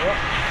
Yep.